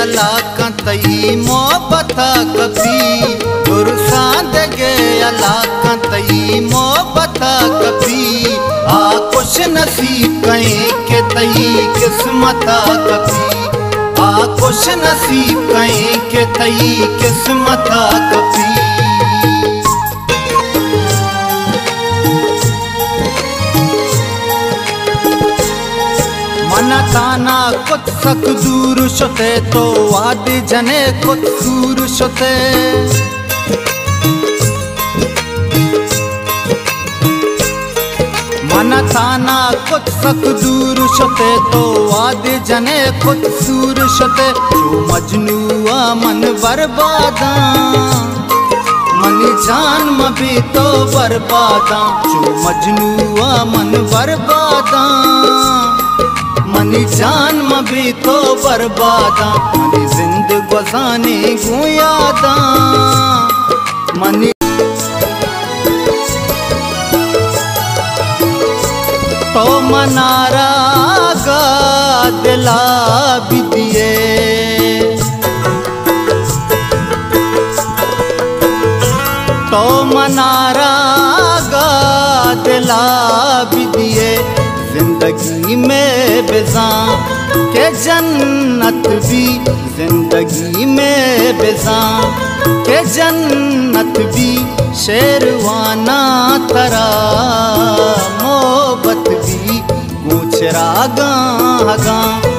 तई मोहब्बत कभी। गुरु सांद गे अला कतई मोहब्बत कभी। आ कुछ नसीब कहीं के तई किस्मत कभी। आ कुछ नसीब कहीं के तई किस्मत ताना कुछ सक दूर शते तो वाद जने कुछ दूर शते मन ताना कुछ सक दूर शते तो वाद जने कुछ दूर शते जो मजनुआ मन बर्बादा मनी जान मबी तो बर्बादा जो मजनुआ मन बर्बादा मनी जान मबी तो बर्बादा मनी जिंद गजाने गुयादा मनी तो मनारा गा दिला भी तो मनारा गा दिला भी दिए। ज़िंदगी में बेजा, के जन्नत भी ज़िंदगी में बेजा, के जन्नत भी शेरवाना तरा, मोहब्बत भी गुचरा गा